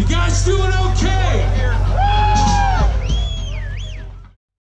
You guys doing okay?